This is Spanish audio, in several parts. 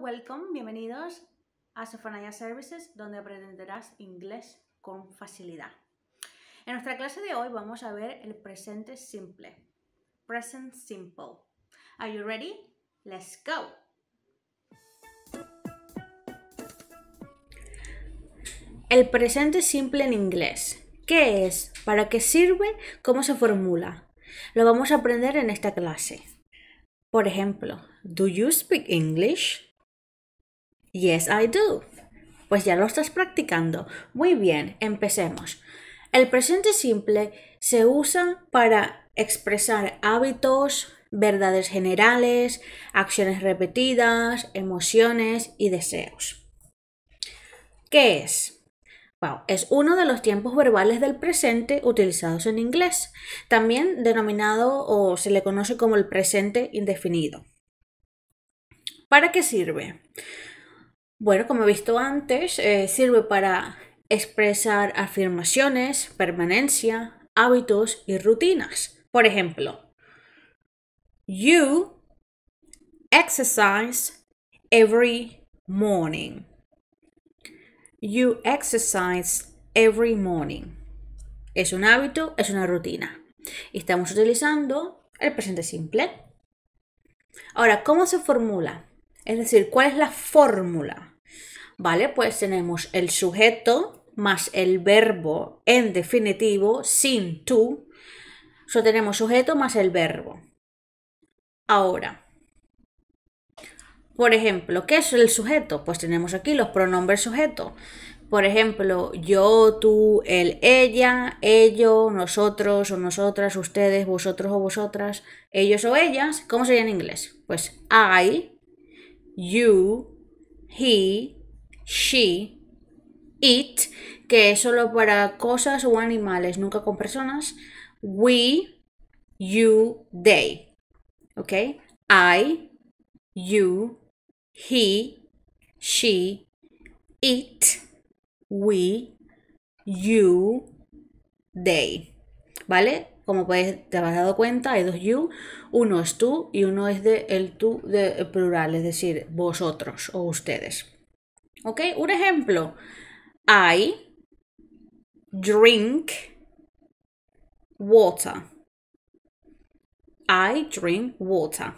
welcome, bienvenidos a Sofonaya Services, donde aprenderás inglés con facilidad. En nuestra clase de hoy vamos a ver el presente simple. Present simple. Are you ready? Let's go. El presente simple en inglés. ¿Qué es? ¿Para qué sirve? ¿Cómo se formula? Lo vamos a aprender en esta clase. Por ejemplo, ¿Do you speak English? Yes, I do. Pues ya lo estás practicando. Muy bien, empecemos. El presente simple se usa para expresar hábitos, verdades generales, acciones repetidas, emociones y deseos. ¿Qué es? es uno de los tiempos verbales del presente utilizados en inglés, también denominado o se le conoce como el presente indefinido. ¿Para qué sirve? Bueno, como he visto antes, eh, sirve para expresar afirmaciones, permanencia, hábitos y rutinas. Por ejemplo, you exercise every morning. You exercise every morning. Es un hábito, es una rutina. Estamos utilizando el presente simple. Ahora, ¿cómo se formula? Es decir, ¿cuál es la fórmula? Vale, pues tenemos el sujeto más el verbo en definitivo sin tú. So tenemos sujeto más el verbo. Ahora, por ejemplo, ¿qué es el sujeto? Pues tenemos aquí los pronombres sujeto. Por ejemplo, yo, tú, él, ella, ello, nosotros o nosotras, ustedes, vosotros o vosotras, ellos o ellas. ¿Cómo sería en inglés? Pues I, you, he, she, it, que es solo para cosas o animales, nunca con personas. We, you, they. ¿Ok? I, you, he, she, it, we, you, they. ¿Vale? Como puedes, te has dado cuenta, hay dos you. Uno es tú y uno es de el tú de plural, es decir, vosotros o ustedes. ¿Ok? Un ejemplo. I drink water. I drink water.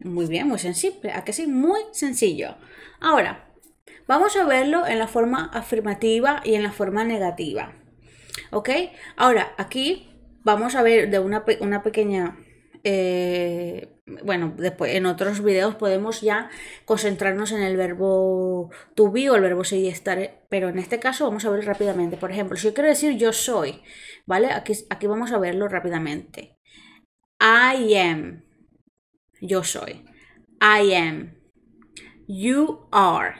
Muy bien, muy sensible. ¿A que sí? Muy sencillo. Ahora, vamos a verlo en la forma afirmativa y en la forma negativa. ¿Ok? Ahora, aquí vamos a ver de una, una pequeña... Eh, bueno, después en otros videos podemos ya concentrarnos en el verbo to be o el verbo y estar, pero en este caso vamos a ver rápidamente. Por ejemplo, si yo quiero decir yo soy, ¿vale? Aquí, aquí vamos a verlo rápidamente. I am yo soy. I am. You are.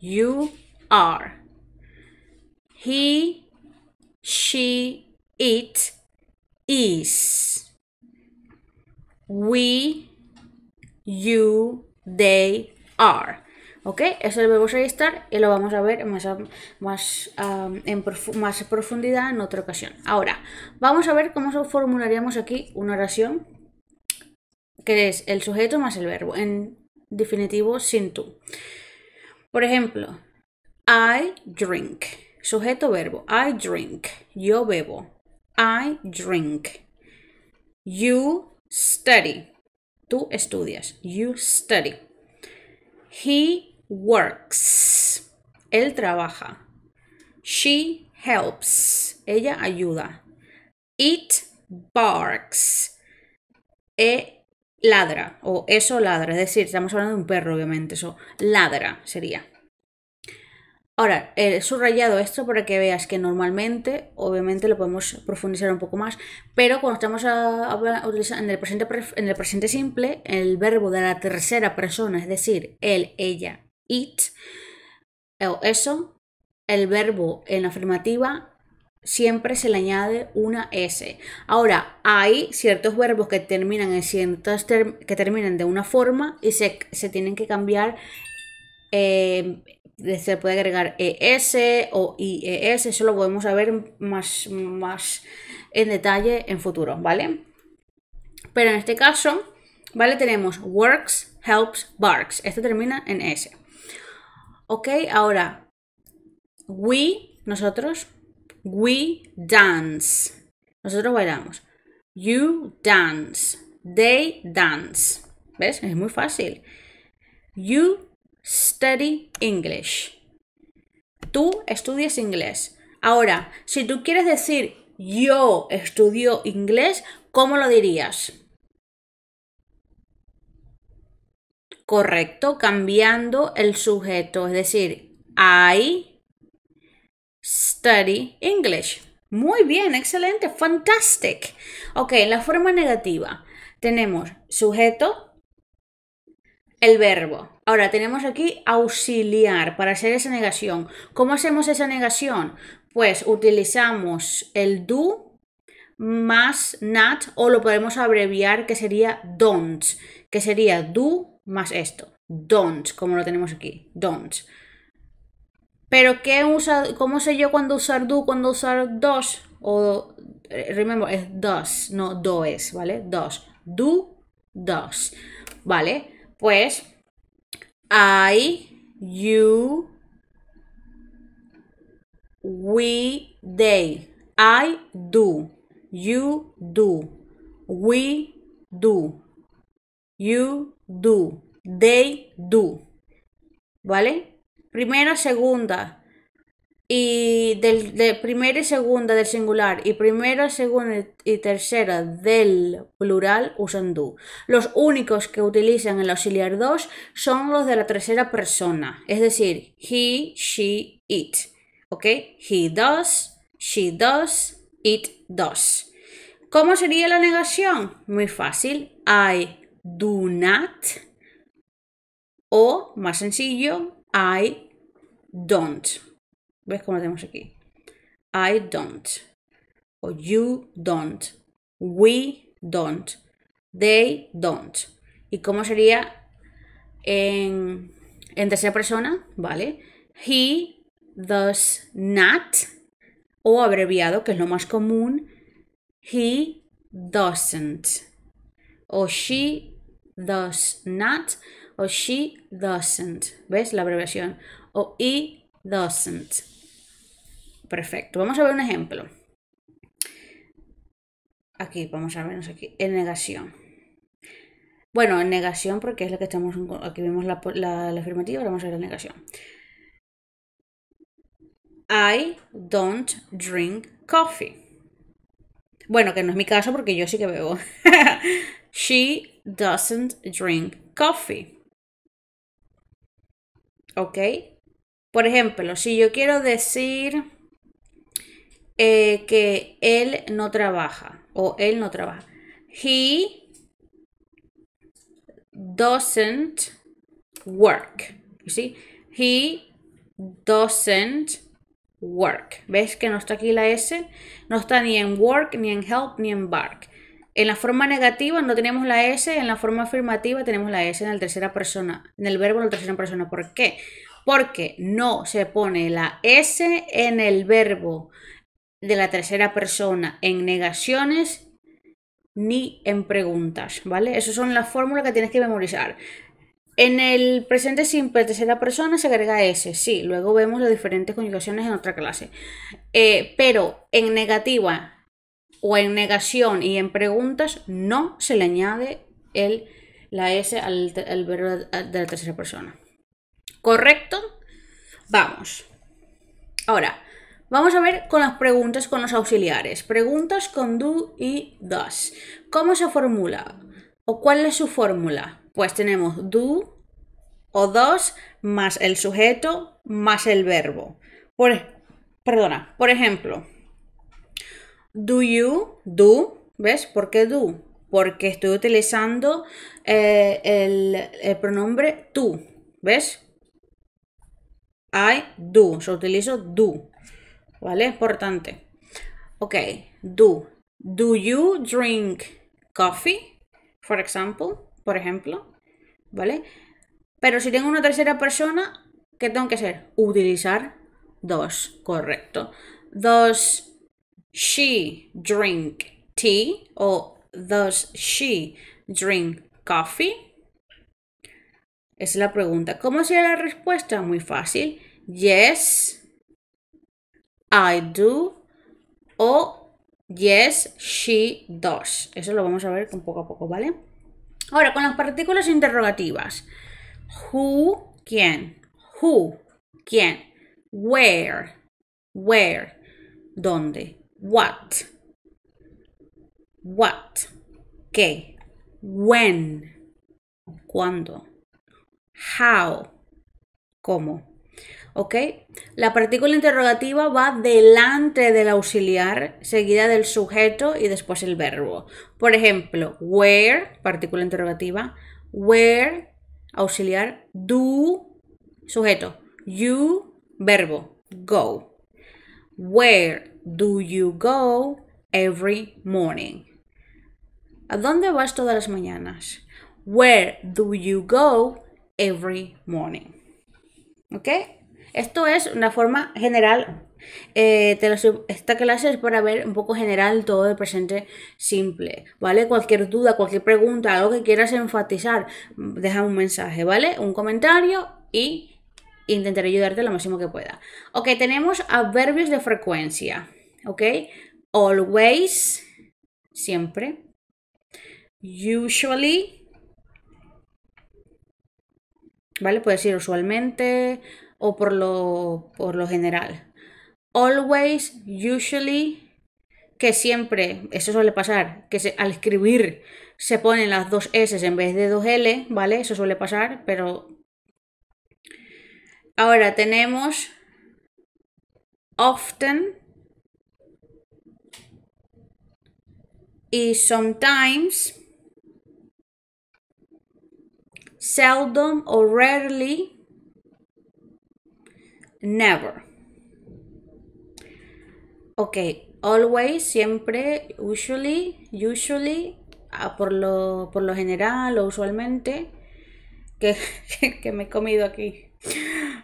You are. He, she, it, is. We, you, they are. ¿Ok? Es el verbo ser estar y lo vamos a ver más, más, en más profundidad en otra ocasión. Ahora, vamos a ver cómo formularíamos aquí una oración que es el sujeto más el verbo, en definitivo sin tú. Por ejemplo, I drink. Sujeto verbo. I drink. Yo bebo. I drink. You study. Tú estudias. You study. He works. Él trabaja. She helps. Ella ayuda. It barks. E ladra o eso ladra, es decir, estamos hablando de un perro, obviamente, eso ladra sería. Ahora, he subrayado esto para que veas que normalmente, obviamente lo podemos profundizar un poco más, pero cuando estamos utilizando en el, presente, simple, el verbo de la tercera persona, es decir, él, ella, it, o eso, el verbo en afirmativa siempre se le añade una S. Ahora, hay ciertos verbos que terminan en ciertas que terminan de una forma y se, tienen que cambiar. Eh, se puede agregar ES o IES, eso lo podemos ver más, más en detalle en futuro, ¿vale? Pero en este caso, ¿Vale? Tenemos works, helps, barks. Esto termina en S. Ok, ahora, we, nosotros, we dance. Nosotros bailamos. You dance. They dance. ¿Ves? Es muy fácil. You study English. Tú estudias inglés. Ahora, si tú quieres decir yo estudio inglés, ¿cómo lo dirías? Correcto, cambiando el sujeto, es decir, I study English. Muy bien, excelente, fantastic. Ok, la forma negativa tenemos sujeto, el verbo. Ahora tenemos aquí auxiliar para hacer esa negación. ¿Cómo hacemos esa negación? Pues utilizamos el do más not o lo podemos abreviar que sería don't, que sería do más esto. Don't, como lo tenemos aquí. Don't. Pero ¿qué usa, ¿cómo sé yo cuándo usar do, cuándo usar dos? O, eh, remember, es does, no do es, ¿vale? Dos. Do, does. ¿Vale? Pues I, you, we, they. I do. You do. We do. You do. They do. ¿Vale? Primera, segunda, y del, de primera y segunda del singular y primera, segunda y tercera del plural usan do. Los únicos que utilizan el auxiliar 2 son los de la tercera persona, es decir, he, she, it. ¿Ok? He does, she does, it does. ¿Cómo sería la negación? Muy fácil. I do not. O, más sencillo, I don't. ¿Ves cómo lo tenemos aquí? I don't. O you don't. We don't. They don't. ¿Y cómo sería en, en tercera persona? ¿Vale? He does not. O abreviado, que es lo más común. He doesn't. O she does not. O she doesn't. ¿Ves la abreviación? O he doesn't. Perfecto. Vamos a ver un ejemplo. Aquí, vamos a vernos aquí. En negación. Bueno, en negación porque es lo que estamos... Aquí vemos la, afirmativa, vamos a ver la negación. I don't drink coffee. Bueno, que no es mi caso porque yo sí que bebo. She doesn't drink coffee. ¿Ok? Por ejemplo, si yo quiero decir eh, que él no trabaja o él no trabaja. He doesn't work. ¿Sí? He doesn't work. ¿Ves que no está aquí la S? No está ni en work, ni en help, ni en bark. En la forma negativa no tenemos la S, en la forma afirmativa tenemos la S en la tercera persona, en el verbo en la tercera persona. ¿Por qué? Porque no se pone la S en el verbo de la tercera persona en negaciones ni en preguntas, ¿vale? Esas son las fórmulas que tienes que memorizar. En el presente simple tercera persona se agrega S, sí, luego vemos las diferentes conjugaciones en otra clase. Eh, pero en negativa o en negación y en preguntas no se le añade el, la S al, al verbo de la tercera persona. ¿Correcto? Vamos. Ahora, Vamos a ver con las preguntas con los auxiliares. Preguntas con do y does. ¿Cómo se formula? ¿O cuál es su fórmula? Pues tenemos do o dos más el sujeto más el verbo. Por, perdona, por ejemplo, do you, do, ¿ves? ¿Por qué do? Porque estoy utilizando eh, el, pronombre tú, ¿ves? I do, yo utilizo do. ¿Vale? Importante. Ok, do. Do you drink coffee? For example, por ejemplo, ¿vale? Pero si tengo una tercera persona, ¿qué tengo que hacer? Utilizar dos, correcto. Does she drink tea? O does she drink coffee? Es la pregunta. ¿Cómo sería la respuesta? Muy fácil. Yes, I do. O yes, she does. Eso lo vamos a ver con poco a poco, ¿vale? Ahora, con las partículas interrogativas. Who, ¿quién? Who, ¿quién? Where, where, ¿dónde? What, what, ¿qué? When, ¿cuándo? How, ¿cómo? ¿Ok? La partícula interrogativa va delante del auxiliar, seguida del sujeto y después el verbo. Por ejemplo, where, partícula interrogativa, where, auxiliar, do, sujeto, you, verbo, go. Where do you go every morning? ¿A dónde vas todas las mañanas? Where do you go every morning? ¿Ok? Esto es una forma general. Eh, esta clase es para ver un poco general todo el presente simple, ¿vale? Cualquier duda, cualquier pregunta, algo que quieras enfatizar, deja un mensaje, ¿vale? Un comentario y intentaré ayudarte lo máximo que pueda. Ok, tenemos adverbios de frecuencia, ¿ok? Always, siempre. Usually, ¿vale? Puede decir usualmente, o por lo, por lo general. Always, usually, que siempre, eso suele pasar, que al escribir se ponen las dos S en vez de dos L, ¿vale? Eso suele pasar, pero... Ahora tenemos often y sometimes, seldom o rarely never. Ok, always, siempre, usually, usually, ah, por, lo, por lo general o usualmente, que, que, me he comido aquí.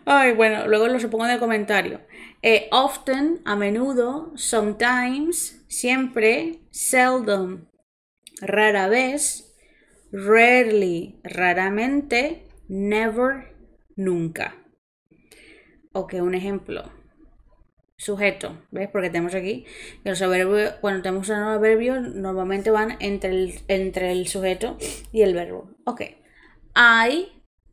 Ay, bueno, luego lo pongo en el comentario. Eh, often, a menudo, sometimes, siempre, seldom, rara vez, rarely, raramente, never, nunca. Ok, un ejemplo. Sujeto, ¿ves? Porque tenemos aquí que los adverbios, cuando tenemos un adverbio, normalmente van entre el, entre el sujeto y el verbo. Ok. I,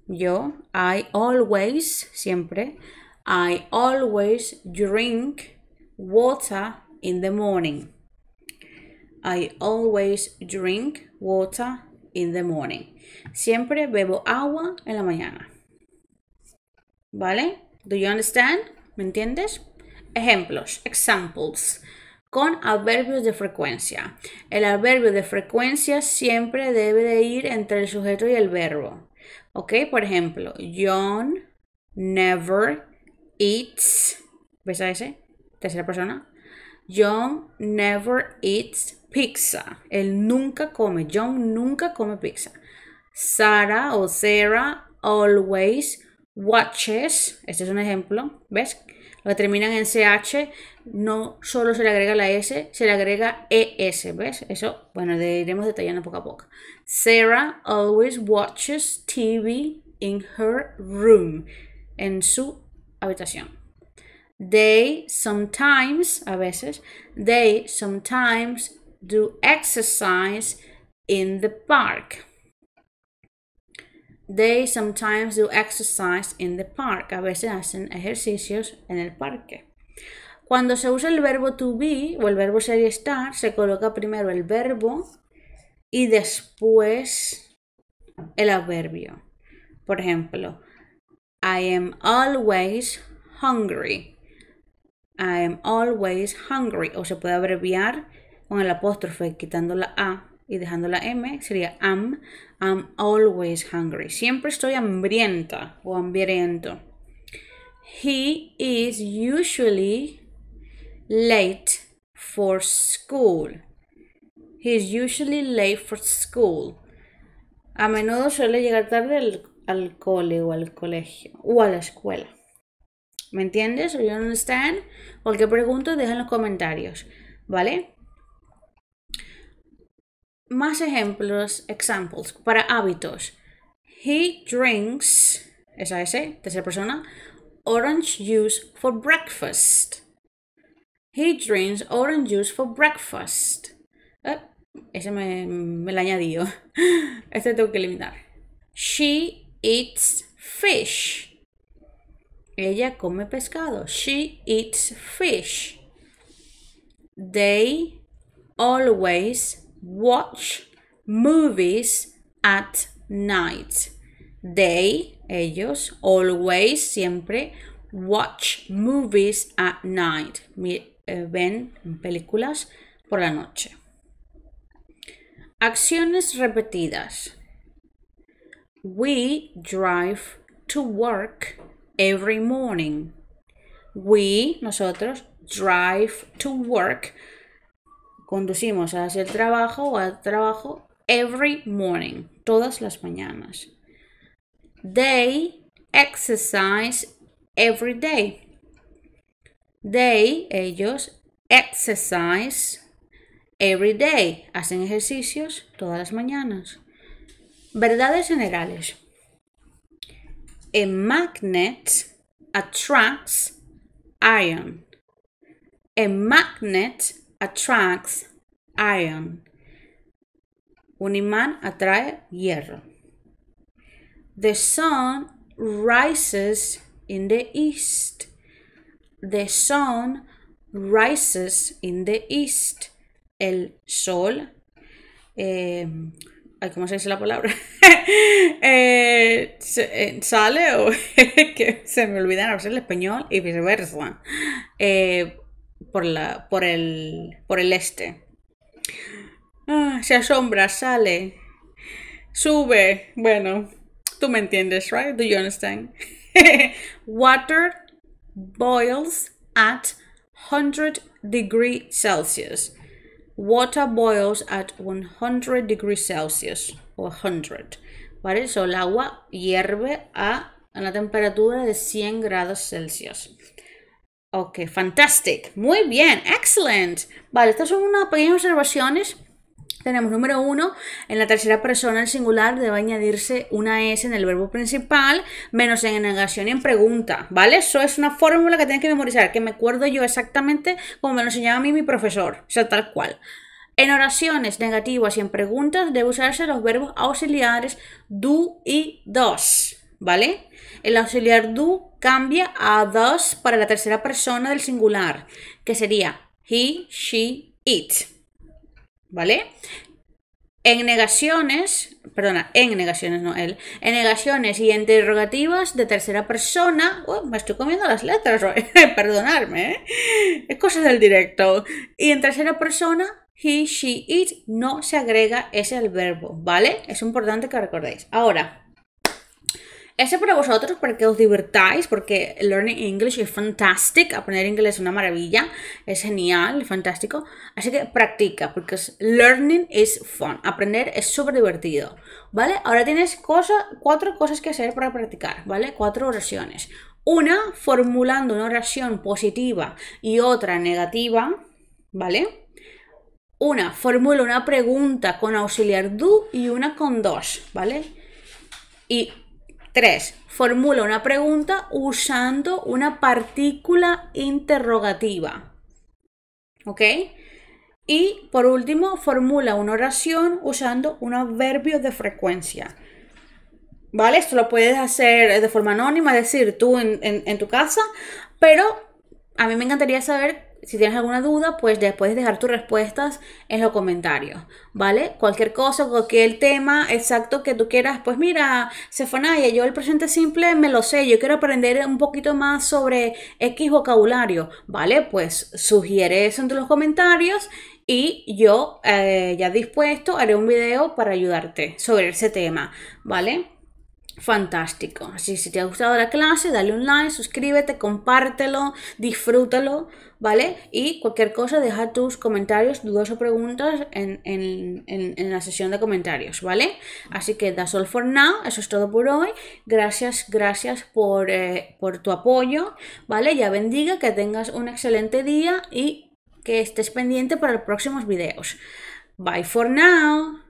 yo, I always, siempre, I always drink water in the morning. I always drink water in the morning. Siempre bebo agua en la mañana. ¿Vale? Do you understand? ¿Me entiendes? Ejemplos, examples, con adverbios de frecuencia. El adverbio de frecuencia siempre debe de ir entre el sujeto y el verbo. ¿Ok? Por ejemplo, John never eats. ¿Ves a ese? Tercera persona. John never eats pizza. Él nunca come. John nunca come pizza. Sarah o Sarah always watches, este es un ejemplo, ¿ves? Lo terminan en CH no solo se le agrega la S, se le agrega ES, ¿ves? Eso, bueno, le iremos detallando poco a poco. Sarah always watches TV in her room, en su habitación. They sometimes, a veces, they sometimes do exercise in the park. They sometimes do exercise in the park. A veces hacen ejercicios en el parque. Cuando se usa el verbo to be o el verbo ser y estar, se coloca primero el verbo y después el adverbio. Por ejemplo, I am always hungry. I am always hungry. O se puede abreviar con el apóstrofe quitando la A y dejando la M. Sería am. I'm always hungry. Siempre estoy hambrienta o hambriento. He is usually late for school. He is usually late for school. A menudo suele llegar tarde al, cole o al colegio o a la escuela. ¿Me entiendes? ¿O you understand? Cualquier pregunta deja en los comentarios. ¿Vale? Más ejemplos, examples, para hábitos. He drinks, esa S, tercera persona, orange juice for breakfast. He drinks orange juice for breakfast. Eh, ese me, me lo añadido. Este tengo que eliminar. She eats fish. Ella come pescado. She eats fish. They always watch movies at night. They, ellos, always, siempre, watch movies at night. Eh, ven películas por la noche. Acciones repetidas. We drive to work every morning. We, nosotros, drive to work. Conducimos hacia el trabajo o al trabajo every morning, todas las mañanas. They exercise every day. They, ellos, exercise every day. Hacen ejercicios todas las mañanas. Verdades generales. A magnet attracts iron. A magnet attracts iron. Un imán atrae hierro. The sun rises in the east. The sun rises in the east. El sol. Eh, ¿Cómo se dice la palabra? Eh, eh, sale o que se me olvidan veces el español y viceversa. Eh, por, la, por, el, por el este. Ah, se asombra, sale, sube. Bueno, tú me entiendes, right? Do you understand? Water boils at 100 degrees Celsius. Water boils at 100 degrees Celsius o 100. ¿Vale? So, el agua hierve a una temperatura de 100 grados Celsius. Ok, fantastic. Muy bien, excellent. Vale, estas son unas pequeñas observaciones. Tenemos número uno, en la tercera persona el singular debe añadirse una S en el verbo principal, menos en negación y en pregunta, ¿vale? Eso es una fórmula que tienes que memorizar, que me acuerdo yo exactamente como me lo enseñaba a mí mi profesor, o sea, tal cual. En oraciones negativas y en preguntas debe usarse los verbos auxiliares do y dos, ¿vale? El auxiliar do cambia a dos para la tercera persona del singular, que sería he, she, it. ¿Vale? En negaciones, perdona, en negaciones, no él, en negaciones y interrogativas de tercera persona, oh, me estoy comiendo las letras, perdonarme, ¿eh? es cosa del directo. Y en tercera persona, he, she, it, no se agrega ese al verbo, ¿vale? Es importante que recordéis. Ahora, ese para vosotros, para que os divertáis, porque Learning English es fantástico. Aprender inglés es una maravilla, es genial, es fantástico. Así que practica, porque learning is fun. Aprender es súper divertido, ¿vale? Ahora tienes cuatro cosas que hacer para practicar, ¿vale? Cuatro oraciones. Una, formulando una oración positiva y otra negativa, ¿vale? Una, formula una pregunta con auxiliar do y una con dos, ¿vale? Y 3. Formula una pregunta usando una partícula interrogativa. ¿Ok? Y por último, formula una oración usando un adverbio de frecuencia. ¿Vale? Esto lo puedes hacer de forma anónima, es decir, tú en, en tu casa, pero a mí me encantaría saber si tienes alguna duda, pues después dejar tus respuestas en los comentarios, ¿vale? Cualquier cosa, cualquier tema exacto que tú quieras, pues mira, Sefonaya, yo el presente simple me lo sé, yo quiero aprender un poquito más sobre X vocabulario, ¿vale? Pues sugiere eso entre los comentarios y yo eh, ya dispuesto haré un video para ayudarte sobre ese tema, ¿vale? Fantástico. Así si te ha gustado la clase, dale un like, suscríbete, compártelo, disfrútalo, ¿vale? Y cualquier cosa, deja tus comentarios, dudas o preguntas en, la sesión de comentarios, ¿vale? Así que that's all for now, eso es todo por hoy. Gracias, gracias por, eh, por tu apoyo, ¿vale? Ya bendiga, que tengas un excelente día y que estés pendiente para los próximos videos. Bye for now.